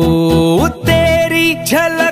ओ तेरी झलक